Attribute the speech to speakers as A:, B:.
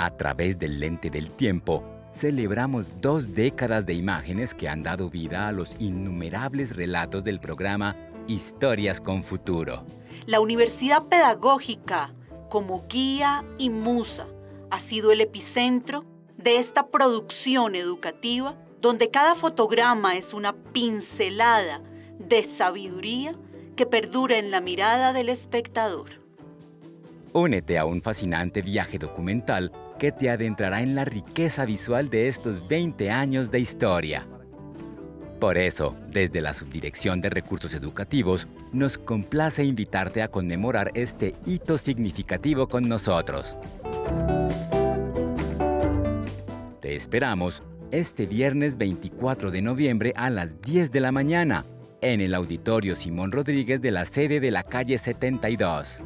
A: A través del lente del tiempo, celebramos dos décadas de imágenes que han dado vida a los innumerables relatos del programa Historias con Futuro.
B: La Universidad Pedagógica, como guía y musa, ha sido el epicentro de esta producción educativa donde cada fotograma es una pincelada de sabiduría que perdura en la mirada del espectador.
A: Únete a un fascinante viaje documental que te adentrará en la riqueza visual de estos 20 años de historia. Por eso, desde la Subdirección de Recursos Educativos, nos complace invitarte a conmemorar este hito significativo con nosotros. Te esperamos este viernes 24 de noviembre a las 10 de la mañana en el Auditorio Simón Rodríguez de la sede de la calle 72.